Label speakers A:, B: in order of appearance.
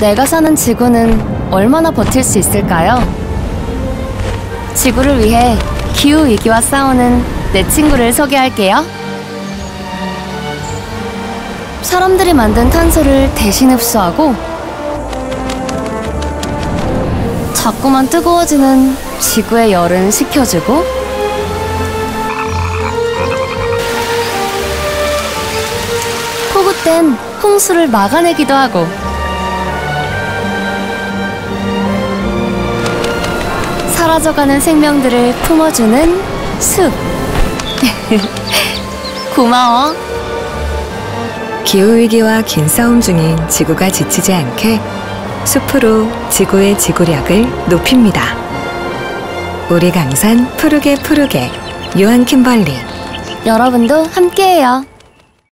A: 내가 사는 지구는 얼마나 버틸 수 있을까요? 지구를 위해 기후 위기와 싸우는 내 친구를 소개할게요. 사람들이 만든 탄소를 대신 흡수하고 자꾸만 뜨거워지는 지구의 열은 식혀주고 폭우 땐 홍수를 막아내기도 하고 사라져가는 생명들을 품어주는 숲. 고마워.
B: 기후위기와 긴 싸움 중인 지구가 지치지 않게 숲으로 지구의 지구력을 높입니다. 우리 강산 푸르게 푸르게 유한 킴벌리
A: 여러분도 함께해요.